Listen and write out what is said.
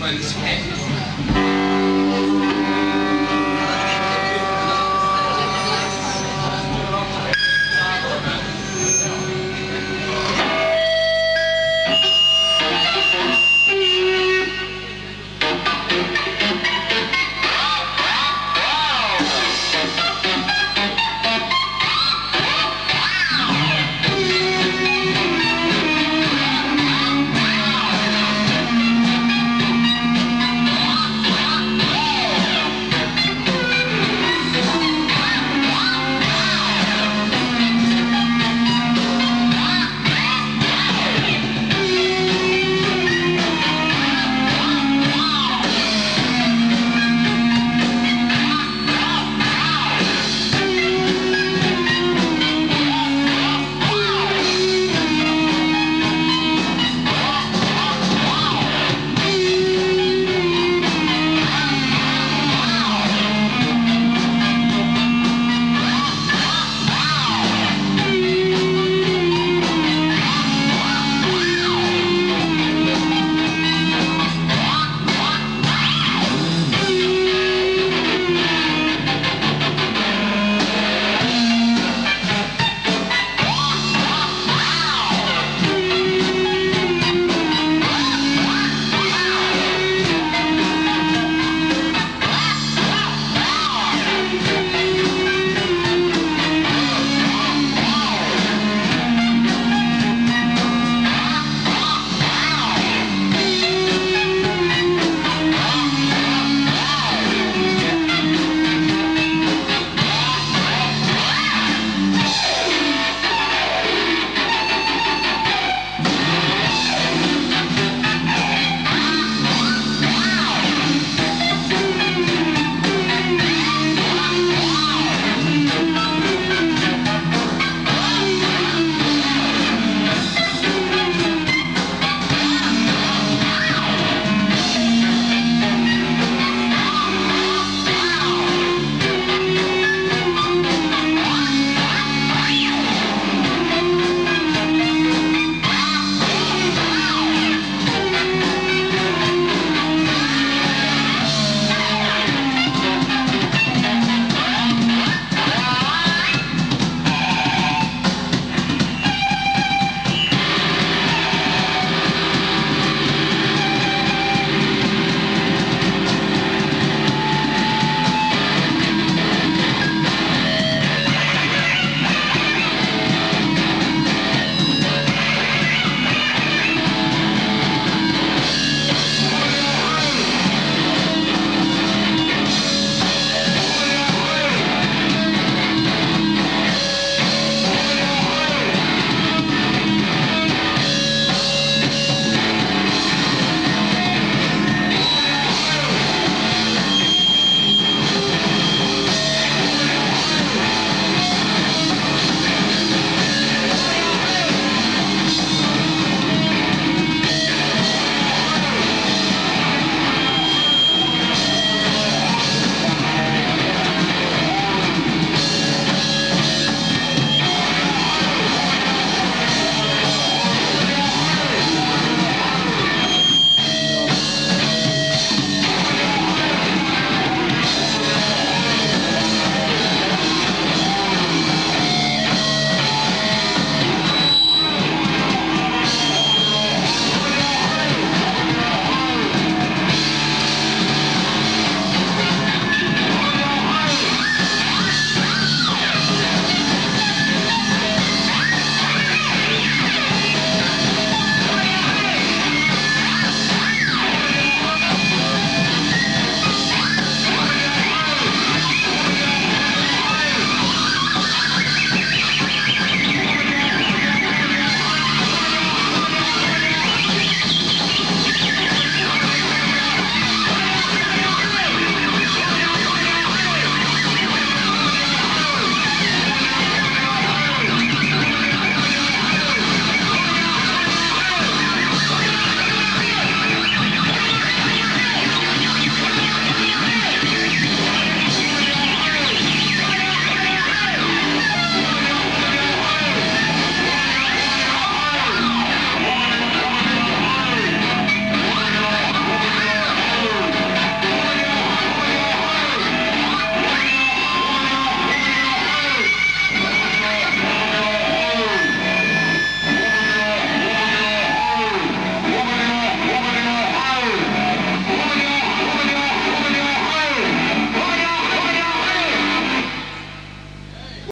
But it's okay.